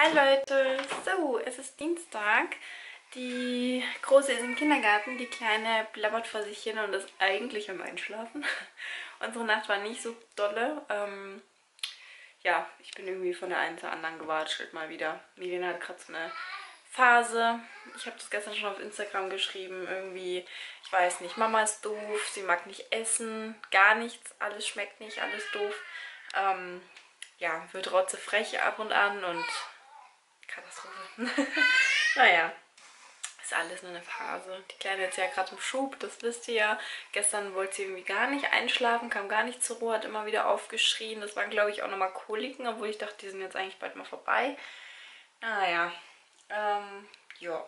Hi Leute, so, es ist Dienstag. Die Große ist im Kindergarten, die Kleine blabbert vor sich hin und ist eigentlich am Einschlafen. Unsere Nacht war nicht so dolle. Ähm, ja, ich bin irgendwie von der einen zur anderen gewatschelt mal wieder. Milena hat gerade so eine Phase. Ich habe das gestern schon auf Instagram geschrieben. Irgendwie, ich weiß nicht, Mama ist doof, sie mag nicht essen, gar nichts, alles schmeckt nicht, alles doof. Ähm, ja, wird rotzefrech ab und an und Katastrophe. naja, ist alles nur eine Phase. Die Kleine ist ja gerade im Schub, das wisst ihr ja. Gestern wollte sie irgendwie gar nicht einschlafen, kam gar nicht zur Ruhe, hat immer wieder aufgeschrien. Das waren, glaube ich, auch nochmal Koliken, obwohl ich dachte, die sind jetzt eigentlich bald mal vorbei. Naja, ähm, ja.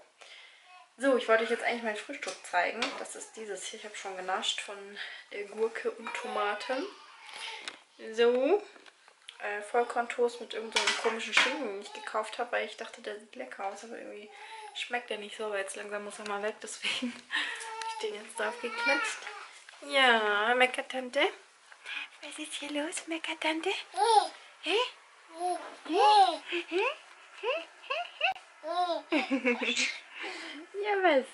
So, ich wollte euch jetzt eigentlich mein Frühstück zeigen. Das ist dieses hier. Ich habe schon genascht von der Gurke und Tomaten. So, äh, Vollkorntoast mit irgendeinem komischen Schinken, den ich gekauft habe, weil ich dachte, der sieht lecker aus, aber irgendwie schmeckt der nicht so, weil jetzt langsam muss er mal weg, deswegen habe ich den jetzt drauf geknipst. Ja, Meckertante. Was ist hier los, Meckertante? Hä? Hä? ja, was?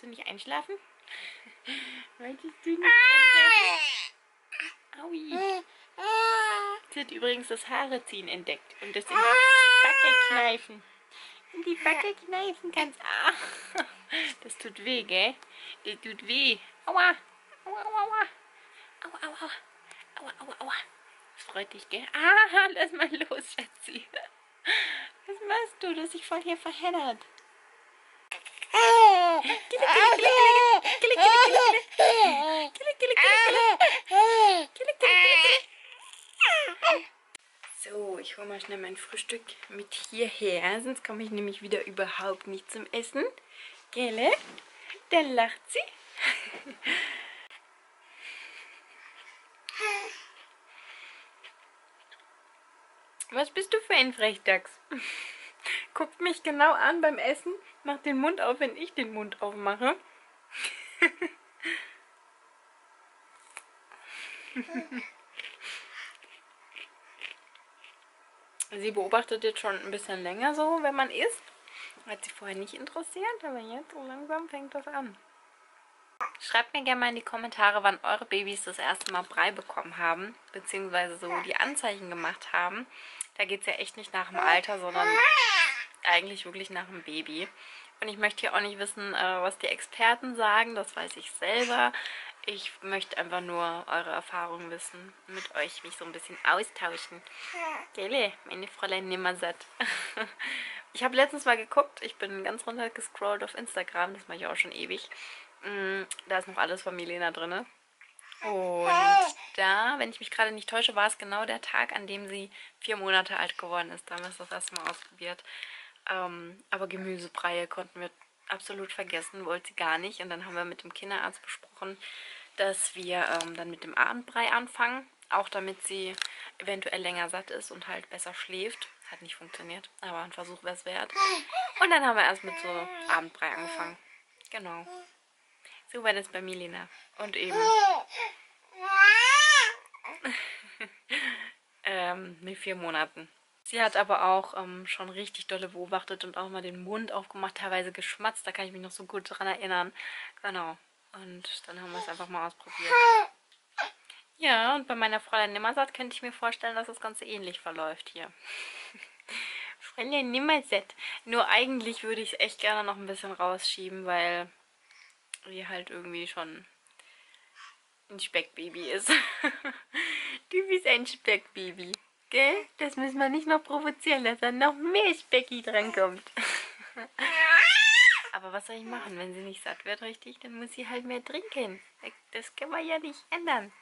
Wolltest du nicht einschlafen? Wolltest du nicht einschlafen? Aui. Sie hat übrigens das Haareziehen entdeckt und das in die Backe kneifen. In die Backe kneifen kannst. Ah. Das tut weh, gell? Das tut weh. Aua. Aua, aua, aua. Aua, aua, aua. Aua, aua, aua. Das freut dich, gell? Ah, lass mal los, Schatzi. Was machst du? Du hast dich voll hier verheddert. So, ich hole mal schnell mein Frühstück mit hierher, sonst komme ich nämlich wieder überhaupt nicht zum Essen. Gelle? Dann lacht sie. Was bist du für ein Frechdachs? Guckt mich genau an beim Essen, macht den Mund auf, wenn ich den Mund aufmache. sie beobachtet jetzt schon ein bisschen länger so, wenn man isst. Hat sie vorher nicht interessiert, aber jetzt so langsam fängt das an. Schreibt mir gerne mal in die Kommentare, wann eure Babys das erste Mal Brei bekommen haben, beziehungsweise so die Anzeichen gemacht haben. Da geht es ja echt nicht nach dem Alter, sondern eigentlich wirklich nach dem Baby. Und ich möchte hier auch nicht wissen, äh, was die Experten sagen, das weiß ich selber. Ich möchte einfach nur eure Erfahrungen wissen, mit euch mich so ein bisschen austauschen. Gele, meine Fräulein Nimmersatt. Ich habe letztens mal geguckt, ich bin ganz runter gescrollt auf Instagram, das mache ich auch schon ewig. Mm, da ist noch alles von Milena drin. Und da, wenn ich mich gerade nicht täusche, war es genau der Tag, an dem sie vier Monate alt geworden ist. Da haben wir es das erste Mal ausprobiert. Ähm, aber Gemüsebreie konnten wir absolut vergessen, wollte sie gar nicht. Und dann haben wir mit dem Kinderarzt besprochen, dass wir ähm, dann mit dem Abendbrei anfangen. Auch damit sie eventuell länger satt ist und halt besser schläft. Hat nicht funktioniert, aber ein Versuch wäre es wert. Und dann haben wir erst mit so Abendbrei angefangen. Genau. So war das bei Milena. Und eben ähm, mit vier Monaten. Sie hat aber auch ähm, schon richtig dolle beobachtet und auch mal den Mund aufgemacht, teilweise geschmatzt. Da kann ich mich noch so gut dran erinnern. Genau. Und dann haben wir es einfach mal ausprobiert. Ja, und bei meiner Fräulein Nimmersatt könnte ich mir vorstellen, dass das Ganze ähnlich verläuft hier. Fräulein Nimmersatt. Nur eigentlich würde ich es echt gerne noch ein bisschen rausschieben, weil die halt irgendwie schon ein Speckbaby ist. du bist ein Speckbaby. Gell? Das müssen wir nicht noch provozieren, dass da noch mehr Specki drankommt. Aber was soll ich machen, wenn sie nicht satt wird, richtig? Dann muss sie halt mehr trinken. Das können wir ja nicht ändern.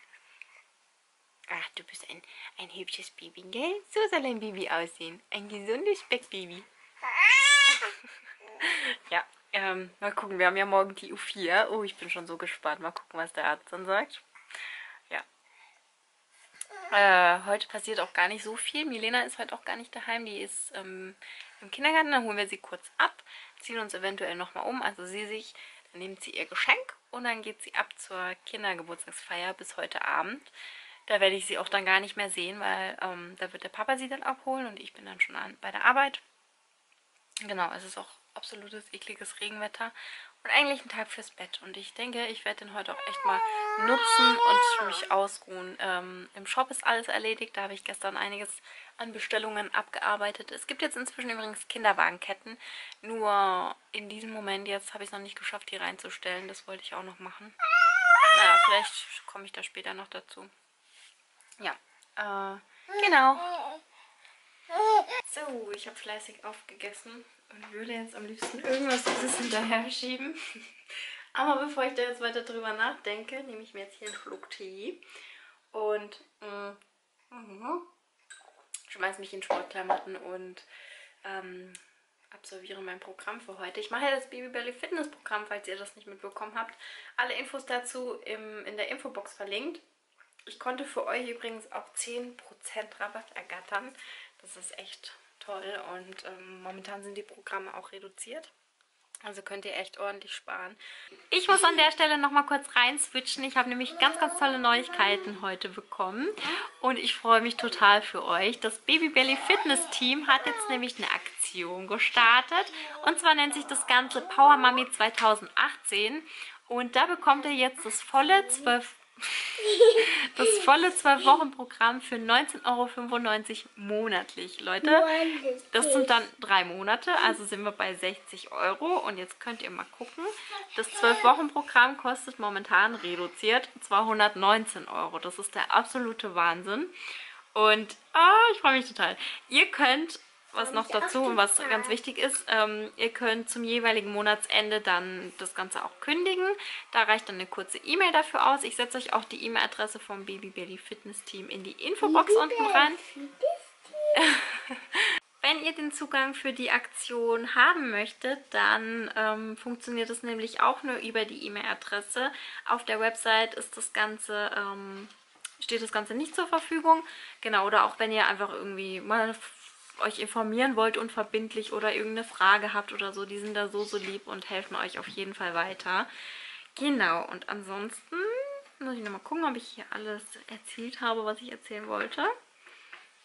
Ach, du bist ein, ein hübsches Baby, gell? So soll ein Baby aussehen. Ein gesundes Speckbaby. ja, ähm, mal gucken. Wir haben ja morgen die U4. Oh, ich bin schon so gespannt. Mal gucken, was der Arzt dann sagt. Äh, heute passiert auch gar nicht so viel. Milena ist heute auch gar nicht daheim. Die ist ähm, im Kindergarten, dann holen wir sie kurz ab, ziehen uns eventuell nochmal um, also sie sich, dann nimmt sie ihr Geschenk und dann geht sie ab zur Kindergeburtstagsfeier bis heute Abend. Da werde ich sie auch dann gar nicht mehr sehen, weil ähm, da wird der Papa sie dann abholen und ich bin dann schon an, bei der Arbeit. Genau, es ist auch absolutes ekliges Regenwetter und eigentlich ein Tag fürs Bett. Und ich denke, ich werde den heute auch echt mal nutzen und mich ausruhen. Ähm, Im Shop ist alles erledigt. Da habe ich gestern einiges an Bestellungen abgearbeitet. Es gibt jetzt inzwischen übrigens Kinderwagenketten. Nur in diesem Moment jetzt habe ich es noch nicht geschafft, die reinzustellen. Das wollte ich auch noch machen. Naja, vielleicht komme ich da später noch dazu. Ja, äh, genau. So, ich habe fleißig aufgegessen und würde jetzt am liebsten irgendwas Süßes hinterher schieben. Aber bevor ich da jetzt weiter drüber nachdenke, nehme ich mir jetzt hier einen Schluck Tee und mm, mm, schmeiße mich in Sportklamotten und ähm, absolviere mein Programm für heute. Ich mache ja das Babybelly Fitness Programm, falls ihr das nicht mitbekommen habt. Alle Infos dazu im, in der Infobox verlinkt. Ich konnte für euch übrigens auch 10% Rabatt ergattern. Das ist echt toll und ähm, momentan sind die Programme auch reduziert. Also könnt ihr echt ordentlich sparen. Ich muss an der Stelle nochmal kurz rein switchen. Ich habe nämlich ganz, ganz tolle Neuigkeiten heute bekommen. Und ich freue mich total für euch. Das Baby Belly Fitness Team hat jetzt nämlich eine Aktion gestartet. Und zwar nennt sich das Ganze Power Mami 2018. Und da bekommt ihr jetzt das volle 12 das volle 12-Wochen-Programm für 19,95 Euro monatlich, Leute. Das sind dann drei Monate, also sind wir bei 60 Euro. Und jetzt könnt ihr mal gucken. Das 12-Wochen-Programm kostet momentan reduziert 219 Euro. Das ist der absolute Wahnsinn. Und oh, ich freue mich total. Ihr könnt was noch dazu und was ganz wichtig ist, ähm, ihr könnt zum jeweiligen Monatsende dann das Ganze auch kündigen. Da reicht dann eine kurze E-Mail dafür aus. Ich setze euch auch die E-Mail-Adresse vom Baby Belly Fitness Team in die Infobox Baby unten rein. Wenn ihr den Zugang für die Aktion haben möchtet, dann ähm, funktioniert das nämlich auch nur über die E-Mail-Adresse. Auf der Website ist das Ganze... Ähm, steht das Ganze nicht zur Verfügung. Genau, oder auch wenn ihr einfach irgendwie mal euch informieren wollt unverbindlich oder irgendeine Frage habt oder so, die sind da so, so lieb und helfen euch auf jeden Fall weiter. Genau, und ansonsten muss ich nochmal gucken, ob ich hier alles erzählt habe, was ich erzählen wollte.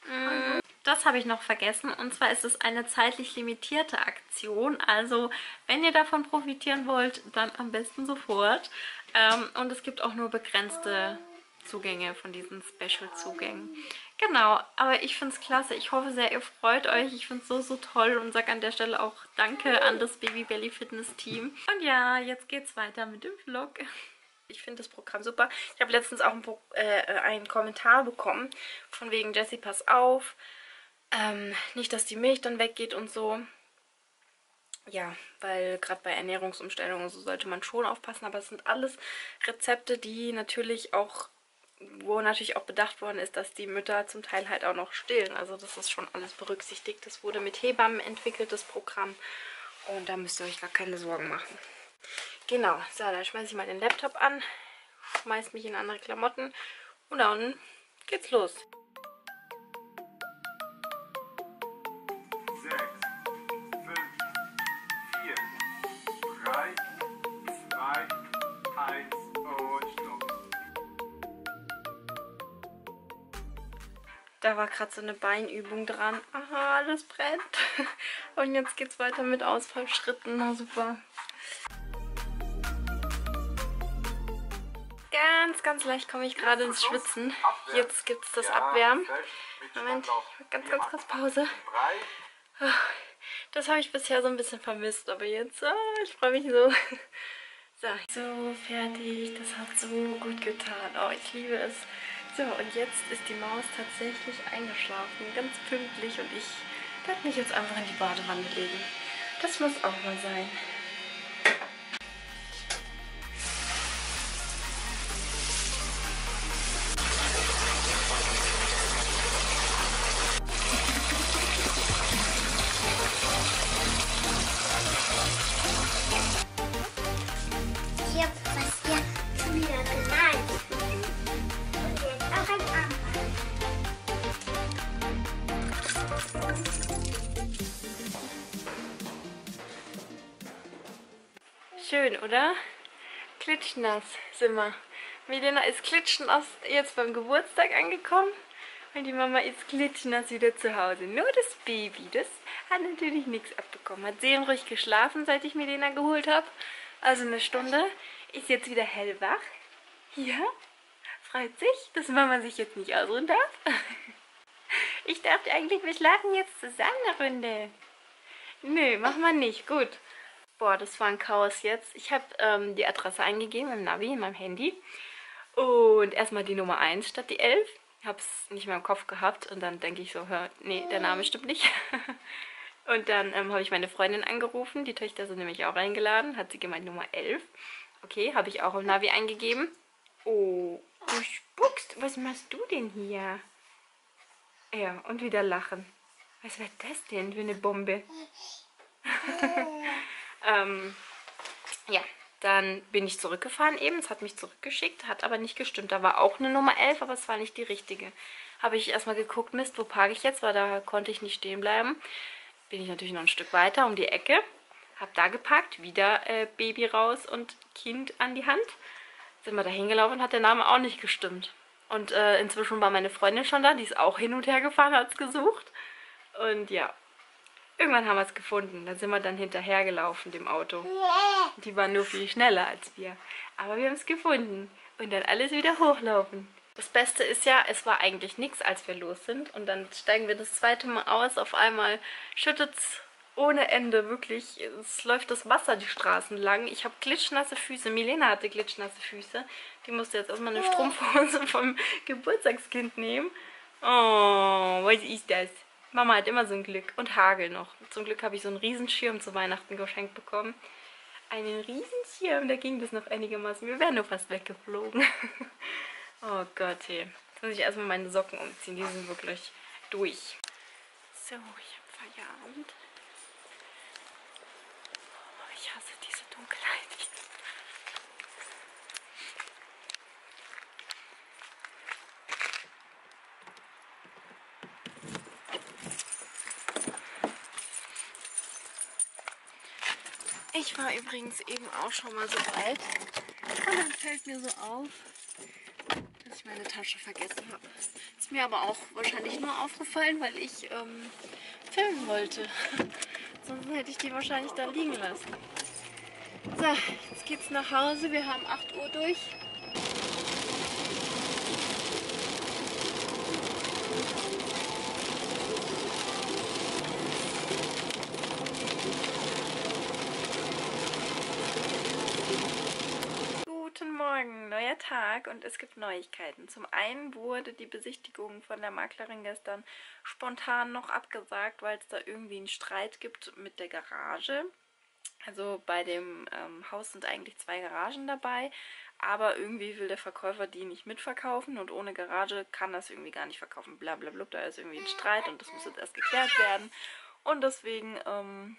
Mm, das habe ich noch vergessen und zwar ist es eine zeitlich limitierte Aktion. Also wenn ihr davon profitieren wollt, dann am besten sofort. Ähm, und es gibt auch nur begrenzte Zugänge von diesen Special-Zugängen. Genau, aber ich finde es klasse. Ich hoffe sehr, ihr freut euch. Ich finde es so, so toll und sage an der Stelle auch Danke an das Baby Belly Fitness Team. Und ja, jetzt geht's weiter mit dem Vlog. Ich finde das Programm super. Ich habe letztens auch ein, äh, einen Kommentar bekommen von wegen Jessie, pass auf. Ähm, nicht, dass die Milch dann weggeht und so. Ja, weil gerade bei Ernährungsumstellungen so sollte man schon aufpassen. Aber es sind alles Rezepte, die natürlich auch wo natürlich auch bedacht worden ist, dass die Mütter zum Teil halt auch noch stillen. Also das ist schon alles berücksichtigt. Das wurde mit Hebammen entwickelt, das Programm. Und da müsst ihr euch gar keine Sorgen machen. Genau, so, dann schmeiße ich mal den Laptop an, schmeiße mich in andere Klamotten und dann geht's los. Da war gerade so eine Beinübung dran. Aha, alles brennt. Und jetzt geht's weiter mit Ausfallschritten. Na super. Ganz, ganz leicht komme ich gerade ins Schwitzen. Jetzt gibt es das Abwärmen. Moment, ganz, ganz kurz Pause. Das habe ich bisher so ein bisschen vermisst, aber jetzt, oh, ich freue mich so. So, so fertig. Das hat so gut getan. Oh, ich liebe es. So, und jetzt ist die Maus tatsächlich eingeschlafen, ganz pünktlich und ich werde mich jetzt einfach in die Badewanne legen. Das muss auch mal sein. Schön, oder? Klitschnass sind wir. Milena ist klitschnass jetzt beim Geburtstag angekommen. Und die Mama ist klitschnass wieder zu Hause. Nur das Baby, das hat natürlich nichts abbekommen. Hat seelenruhig geschlafen, seit ich Milena geholt habe. Also eine Stunde. Ist jetzt wieder hellwach. Ja, freut sich, dass Mama sich jetzt nicht ausruhen darf. Ich dachte eigentlich, wir schlafen jetzt zusammen eine Runde. Nö, machen wir nicht. Gut. Boah, das war ein Chaos jetzt. Ich habe ähm, die Adresse eingegeben im Navi, in meinem Handy. Und erstmal die Nummer 1 statt die 11. Ich habe es nicht mehr im Kopf gehabt. Und dann denke ich so, hör, nee, der Name stimmt nicht. und dann ähm, habe ich meine Freundin angerufen. Die Töchter sind nämlich auch eingeladen. Hat sie gemeint Nummer 11. Okay, habe ich auch im Navi eingegeben. Oh, du spuckst. Was machst du denn hier? Ja, und wieder lachen. Was war das denn für eine Bombe? ähm, ja, dann bin ich zurückgefahren eben. Es hat mich zurückgeschickt, hat aber nicht gestimmt. Da war auch eine Nummer 11, aber es war nicht die richtige. Habe ich erstmal geguckt, Mist, wo parke ich jetzt, weil da konnte ich nicht stehen bleiben. Bin ich natürlich noch ein Stück weiter um die Ecke. Habe da geparkt, wieder äh, Baby raus und Kind an die Hand. Sind wir da hingelaufen, hat der Name auch nicht gestimmt. Und äh, inzwischen war meine Freundin schon da, die ist auch hin und her gefahren, hat es gesucht. Und ja, irgendwann haben wir es gefunden. Da sind wir dann hinterhergelaufen, dem Auto. Die waren nur viel schneller als wir. Aber wir haben es gefunden. Und dann alles wieder hochlaufen. Das Beste ist ja, es war eigentlich nichts, als wir los sind. Und dann steigen wir das zweite Mal aus. Auf einmal schüttet es ohne Ende, wirklich. Es läuft das Wasser die Straßen lang. Ich habe glitschnasse Füße. Milena hatte glitschnasse Füße. Die musste jetzt erstmal eine Strumpfhose vom Geburtstagskind nehmen. Oh, was ist das? Mama hat immer so ein Glück. Und Hagel noch. Zum Glück habe ich so einen Riesenschirm zu Weihnachten geschenkt bekommen. Einen Riesenschirm, da ging das noch einigermaßen. Wir wären nur fast weggeflogen. oh Gott, hey. Jetzt muss ich erstmal meine Socken umziehen. Die sind wirklich durch. So, ich habe Feierabend. Oh, ich hasse diese Dunkelheit. Ich war übrigens eben auch schon mal so weit. Und dann fällt mir so auf, dass ich meine Tasche vergessen habe. Ist mir aber auch wahrscheinlich nur aufgefallen, weil ich ähm, filmen wollte. Sonst hätte ich die wahrscheinlich da liegen lassen. So, jetzt geht's nach Hause. Wir haben 8 Uhr durch. Morgen, neuer Tag und es gibt Neuigkeiten. Zum einen wurde die Besichtigung von der Maklerin gestern spontan noch abgesagt, weil es da irgendwie einen Streit gibt mit der Garage. Also bei dem ähm, Haus sind eigentlich zwei Garagen dabei, aber irgendwie will der Verkäufer die nicht mitverkaufen und ohne Garage kann das irgendwie gar nicht verkaufen. Blablabla, da ist irgendwie ein Streit und das muss jetzt erst geklärt werden. Und deswegen, ähm,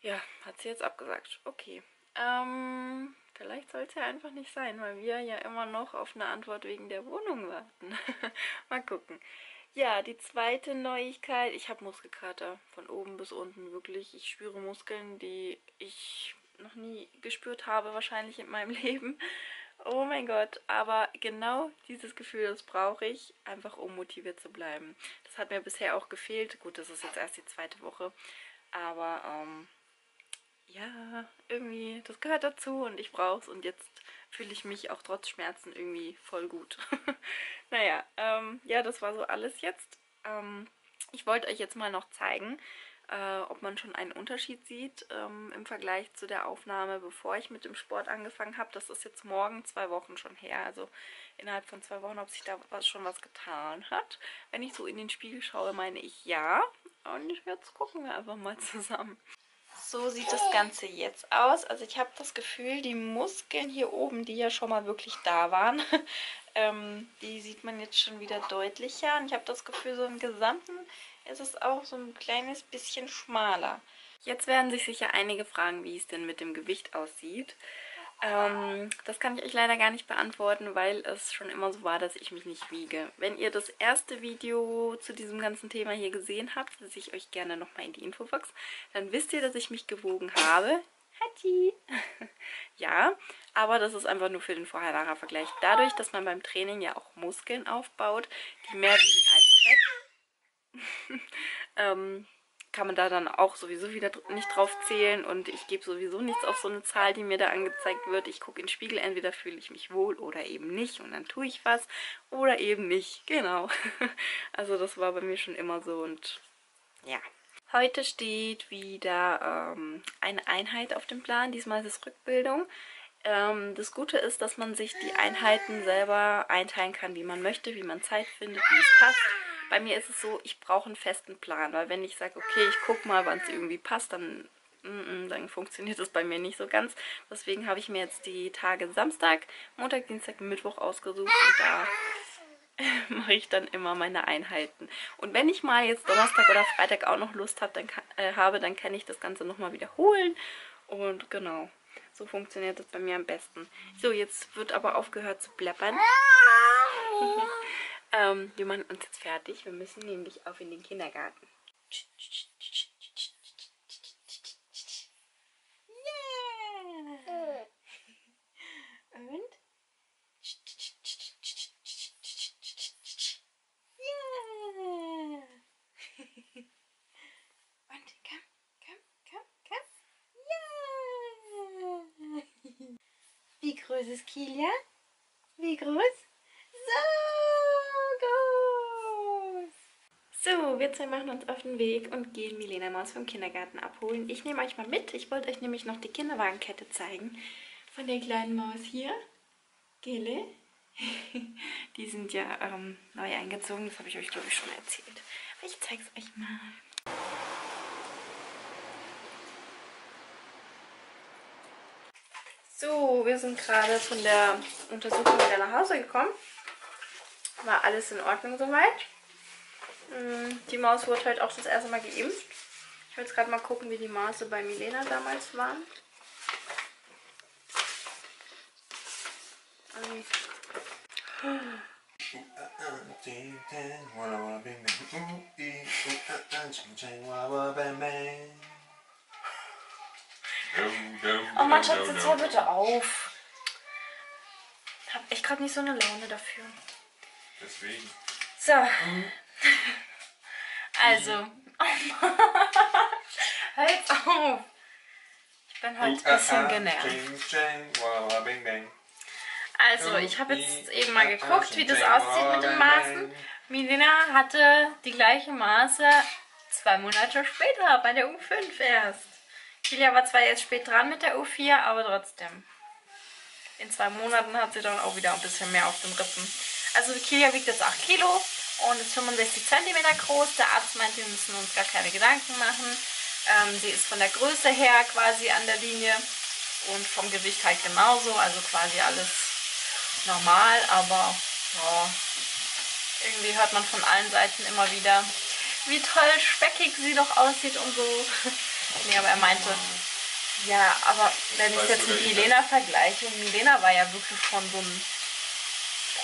ja, hat sie jetzt abgesagt. Okay. Ähm, Vielleicht soll es ja einfach nicht sein, weil wir ja immer noch auf eine Antwort wegen der Wohnung warten. Mal gucken. Ja, die zweite Neuigkeit. Ich habe Muskelkater von oben bis unten, wirklich. Ich spüre Muskeln, die ich noch nie gespürt habe, wahrscheinlich in meinem Leben. Oh mein Gott, aber genau dieses Gefühl, das brauche ich, einfach um motiviert zu bleiben. Das hat mir bisher auch gefehlt. Gut, das ist jetzt erst die zweite Woche, aber ähm, ja, irgendwie, das gehört dazu und ich brauche es und jetzt fühle ich mich auch trotz Schmerzen irgendwie voll gut. naja, ähm, ja, das war so alles jetzt. Ähm, ich wollte euch jetzt mal noch zeigen, äh, ob man schon einen Unterschied sieht ähm, im Vergleich zu der Aufnahme, bevor ich mit dem Sport angefangen habe. Das ist jetzt morgen zwei Wochen schon her, also innerhalb von zwei Wochen, ob sich da was, schon was getan hat. Wenn ich so in den Spiegel schaue, meine ich ja. Und jetzt gucken wir einfach mal zusammen. So sieht das Ganze jetzt aus. Also ich habe das Gefühl, die Muskeln hier oben, die ja schon mal wirklich da waren, ähm, die sieht man jetzt schon wieder deutlicher. Und ich habe das Gefühl, so im Gesamten ist es auch so ein kleines bisschen schmaler. Jetzt werden sich sicher einige fragen, wie es denn mit dem Gewicht aussieht. Ähm, das kann ich euch leider gar nicht beantworten, weil es schon immer so war, dass ich mich nicht wiege. Wenn ihr das erste Video zu diesem ganzen Thema hier gesehen habt, setze ich euch gerne nochmal in die Infobox, dann wisst ihr, dass ich mich gewogen habe. Hachi. ja, aber das ist einfach nur für den Vorher-Nachher-Vergleich. Dadurch, dass man beim Training ja auch Muskeln aufbaut, die mehr wiegen als Fett, ähm, kann man da dann auch sowieso wieder nicht drauf zählen und ich gebe sowieso nichts auf so eine Zahl, die mir da angezeigt wird. Ich gucke in den Spiegel, entweder fühle ich mich wohl oder eben nicht und dann tue ich was oder eben nicht. Genau. Also das war bei mir schon immer so und ja. Heute steht wieder ähm, eine Einheit auf dem Plan, diesmal ist es Rückbildung. Ähm, das Gute ist, dass man sich die Einheiten selber einteilen kann, wie man möchte, wie man Zeit findet, wie es passt. Bei mir ist es so, ich brauche einen festen Plan, weil wenn ich sage, okay, ich gucke mal, wann es irgendwie passt, dann, mm, mm, dann funktioniert das bei mir nicht so ganz. Deswegen habe ich mir jetzt die Tage Samstag, Montag, Dienstag, Mittwoch ausgesucht und da mache ich dann immer meine Einheiten. Und wenn ich mal jetzt Donnerstag oder Freitag auch noch Lust hab, dann kann, äh, habe, dann kann ich das Ganze nochmal wiederholen. Und genau, so funktioniert das bei mir am besten. So, jetzt wird aber aufgehört zu plappern. Ähm, wir machen uns jetzt fertig. Wir müssen nämlich auf in den Kindergarten. Yeah. Und? Yeah. Und komm, komm, komm, komm. Yeah. Wie groß ist Kilia? Wie groß? So, wir zwei machen uns auf den Weg und gehen Milena Maus vom Kindergarten abholen. Ich nehme euch mal mit. Ich wollte euch nämlich noch die Kinderwagenkette zeigen von der kleinen Maus hier. Gele. die sind ja ähm, neu eingezogen. Das habe ich euch, glaube ich, schon erzählt. Aber ich zeige es euch mal. So, wir sind gerade von der Untersuchung wieder nach Hause gekommen. War alles in Ordnung soweit. Mm, die Maus wurde halt auch das erste Mal geimpft. Ich will jetzt gerade mal gucken, wie die Maße bei Milena damals waren. Oh Mann, Schatz, jetzt hör bitte auf. Hab echt gerade nicht so eine Laune dafür. Deswegen. So. Also. Oh Hört auf. Ich bin heute ein bisschen genervt. Also, ich habe jetzt eben mal geguckt, wie das aussieht mit den Maßen. Milena hatte die gleiche Maße zwei Monate später, bei der U5 erst. Kilia war zwar jetzt spät dran mit der U4, aber trotzdem. In zwei Monaten hat sie dann auch wieder ein bisschen mehr auf den Rippen. Also Kilia wiegt jetzt 8 Kilo und ist 65 cm groß. Der Arzt meinte, wir müssen uns gar keine Gedanken machen. Ähm, sie ist von der Größe her quasi an der Linie und vom Gewicht halt genauso, also quasi alles normal, aber ja, irgendwie hört man von allen Seiten immer wieder, wie toll speckig sie doch aussieht und so. nee, aber er meinte, ja, aber wenn ich es jetzt mit Milena vergleiche, Milena war ja wirklich schon so ein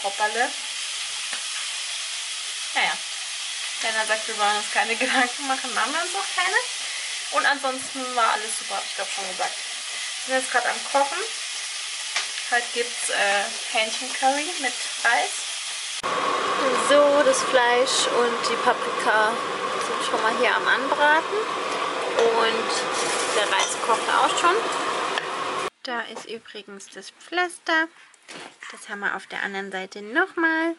Propperle. Naja, Lena sagt, wir wollen uns keine Gedanken machen, machen wir uns auch keine. Und ansonsten war alles super, habe ich glaube schon gesagt. Wir sind jetzt gerade am Kochen. Heute gibt es äh, Hähnchencurry mit Reis. So, das Fleisch und die Paprika sind schon mal hier am Anbraten. Und der Reis kocht auch schon. Da ist übrigens das Pflaster. Das haben wir auf der anderen Seite nochmal.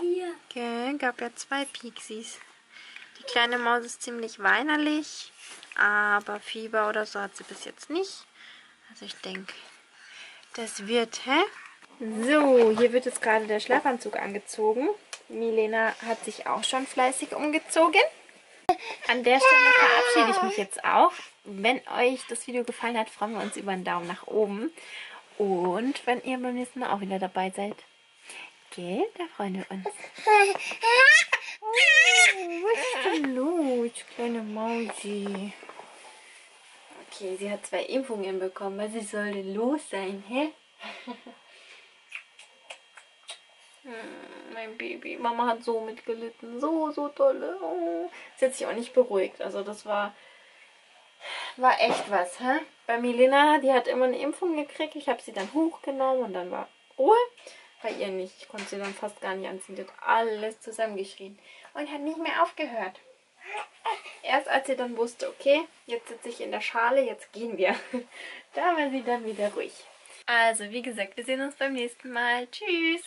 Hier. Okay, gab ja zwei Pixies. Die kleine Maus ist ziemlich weinerlich, aber Fieber oder so hat sie bis jetzt nicht. Also ich denke, das wird, hä? So, hier wird jetzt gerade der Schlafanzug angezogen. Milena hat sich auch schon fleißig umgezogen. An der Stelle verabschiede ich mich jetzt auch. Wenn euch das Video gefallen hat, freuen wir uns über einen Daumen nach oben. Und wenn ihr beim nächsten Mal auch wieder dabei seid. Gell? Da freuen wir uns. Oh, was ist denn los, kleine Mausi? Okay, sie hat zwei Impfungen bekommen. Was soll denn los sein, hä? Hm, mein Baby. Mama hat so mitgelitten. So, so tolle. Oh. Sie hat sich auch nicht beruhigt. Also das war war echt was, hä? Bei Milena, die hat immer eine Impfung gekriegt. Ich habe sie dann hochgenommen und dann war Ruhe. Bei ihr nicht. Ich konnte sie dann fast gar nicht anziehen. Die hat alles zusammengeschrien und hat nicht mehr aufgehört. Erst als sie dann wusste, okay, jetzt sitze ich in der Schale, jetzt gehen wir. Da war sie dann wieder ruhig. Also, wie gesagt, wir sehen uns beim nächsten Mal. Tschüss!